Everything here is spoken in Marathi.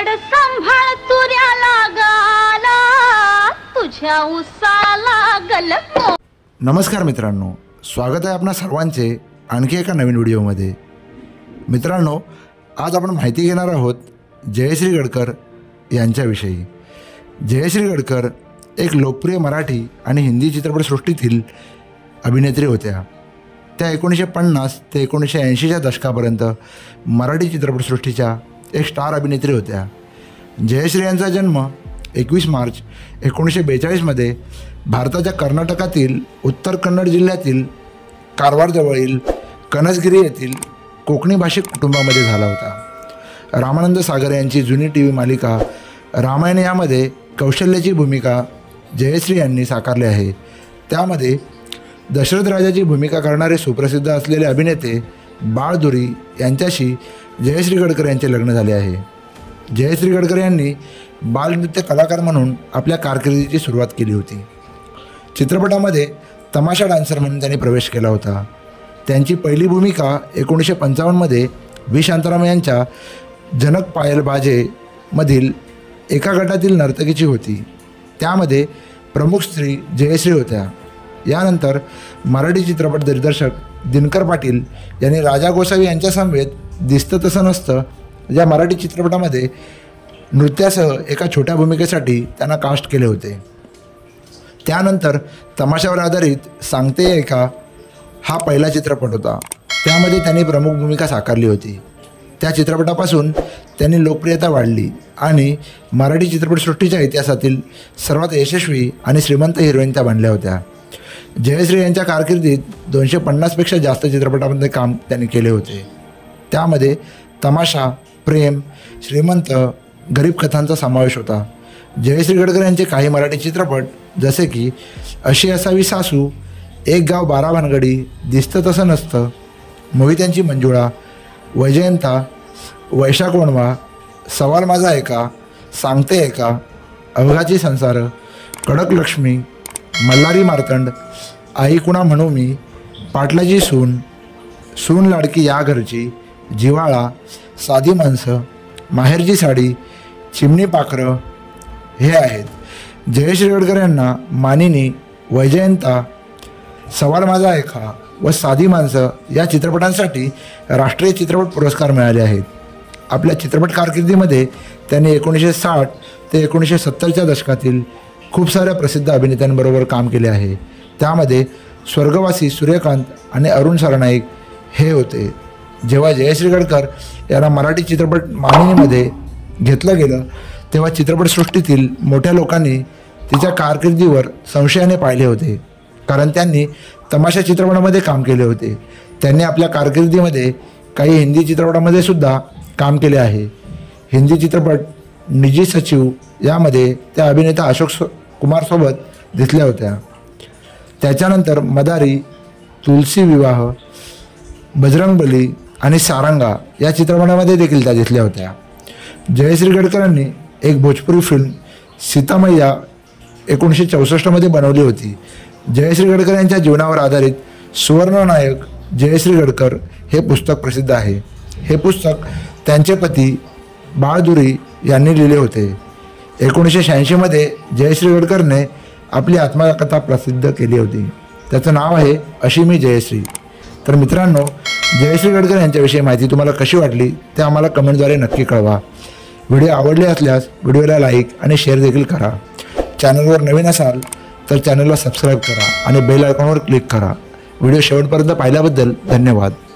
झाड सांभाळ तुऱ्या गाला तुझ्या उसाला गल नमस्कार मित्रांनो स्वागत आहे आपणा सर्वांचे आणखी एका नवीन व्हिडिओमध्ये. मित्रांनो आज आपण माहिती घेणार आहोत जयश्री गडकर यांच्याविषयी. जयश्री गडकर एक लोकप्रिय मराठी आणि हिंदी चित्रपटसृष्टीतील अभिनेत्री होत्या. त्या एकोणीसशे पन्नास ते एकोणीसशे ऐंशीच्या दशकापर्यंत मराठी चित्रपटसृष्टीच्या एक स्टार अभिनेत्री होत्या. जयश्री यांचा जन्म एकवीस मार्च एकोणीसशे बेचाळीसमध्ये भारताच्या कर्नाटकातील उत्तर कन्नड जिल्ह्यातील कारवारजवळील कनसगिरी येथील कोकणी भाषिक कुटुंबामध्ये झाला होता. रामानंद सागर यांची जुनी टी व्ही मालिका रामायण यामध्ये कौशल्याची भूमिका जयश्री यांनी साकारली आहे. त्यामध्ये दशरथ राजाची भूमिका करणारे सुप्रसिद्ध असलेले अभिनेते बाळदुरी यांच्याशी जयश्री गडकर यांचे लग्न झाले आहे. जयश्री गडकर यांनी बालनृत्य कलाकार म्हणून आपल्या कारकिर्दीची सुरुवात केली होती. चित्रपटामध्ये तमाशा डान्सर म्हणून त्यांनी प्रवेश केला होता. त्यांची पहिली भूमिका एकोणीसशे पंचावन्नमध्ये व्ही. शांताराम यांच्या जनक पायल बाजेमधील एका गटातील नर्तकीची होती. त्यामध्ये प्रमुख स्त्री जयश्री होत्या. यानंतर मराठी चित्रपट दिग्दर्शक दिनकर पाटील यांनी राजा गोसावी यांच्या समवेत दिसतं तसं नसतं या मराठी चित्रपटामध्ये नृत्यासह एका छोट्या भूमिकेसाठी त्यांना कास्ट केले होते. त्यानंतर तमाशावर आधारित सांगते आहे का हा पहिला चित्रपट होता. त्यामध्ये त्यांनी प्रमुख भूमिका साकारली होती. त्या चित्रपटापासून त्यांनी लोकप्रियता वाढली आणि मराठी चित्रपटसृष्टीच्या इतिहासातील सर्वात यशस्वी आणि श्रीमंत हिरोईन त्या बनल्या होत्या. जयश्री यांच्या कारकिर्दीत दोनशे पन्नासपेक्षा जास्त चित्रपटामध्ये काम त्यांनी केले होते. त्यामध्ये तमाशा प्रेम श्रीमंत गरीब कथांचा समावेश होता. जयश्री गडकर यांचे काही मराठी चित्रपट जसे की अशी असावी सासू एक गाव बारा भानगडी दिसतं तसं नसतं मोहित्यांची मंजुळा वैजयंता वैशाख वणवा सवाल माझा एका सांगते एका अवघाची संसार कडक लक्ष्मी मल्हारी मार्तंड आई कुणा म्हणू मी? पाटलाची सून सून लाडकी या घरची जिव्हाळा साधी माणसं माहेरची साडी चिमणी पाखरं हे आहेत. जयेश गडकर यांना मानिनी वैजयंता सवाल माझा ऐका व साधी माणसं या चित्रपटांसाठी राष्ट्रीय चित्रपट पुरस्कार मिळाले आहेत. आपल्या चित्रपट कारकिर्दीमध्ये त्यांनी एकोणीसशे साठ ते एकोणीसशे सत्तरच्या दशकातील खूप साऱ्या प्रसिद्ध अभिनेत्यांबरोबर काम केले आहे. त्यामध्ये स्वर्गवासी सूर्यकांत आणि अरुण सरनाईक हे होते. जेव्हा जयश्री गडकर यांना मराठी चित्रपट मानिनीमध्ये घेतलं गेलं तेव्हा चित्रपटसृष्टीतील मोठ्या लोकांनी तिच्या कारकिर्दीवर संशयाने पाहिले होते. कारण त्यांनी तमाशा चित्रपटामध्ये काम केले होते. त्यांनी आपल्या कारकिर्दीमध्ये काही हिंदी चित्रपटामध्ये सुद्धा काम केले आहे. हिंदी चित्रपट निजी सचिव यामध्ये त्या अभिनेता अशोक सो कुमारसोबत दिसल्या होत्या. त्याच्यानंतर मदारी तुलसी विवाह बजरंगबली आणि सारंगा या चित्रपटामध्ये देखील त्या दिसल्या होत्या. जयश्री गडकरांनी एक भोजपुरी फिल्म सीतामय्या एकोणीसशे चौसष्टमध्ये बनवली होती. जयश्री गडकर यांच्या जीवनावर आधारित सुवर्णनायक जयश्री गडकर हे पुस्तक प्रसिद्ध आहे. हे पुस्तक त्यांचे पती बाळदुरी यांनी लिहिले होते. एकोणीसशे शहाऐंशीमध्ये जयश्री गडकरने आपली आत्मकथा प्रसिद्ध केली होती. त्याचं नाव आहे अशी मी जयश्री. तर मित्रांनो जयश्री गडकर यांच्याविषयी माहिती तुम्हाला कशी वाटली ते आम्हाला कमेंटद्वारे नक्की कळवा. व्हिडिओ आवडले असल्यास व्हिडिओला लाईक आणि शेअर देखील करा. चॅनलवर नवीन असाल तर चॅनलला सबस्क्राईब करा आणि बेल आयकॉनवर क्लिक करा. व्हिडिओ शेवटपर्यंत पाहिल्याबद्दल धन्यवाद.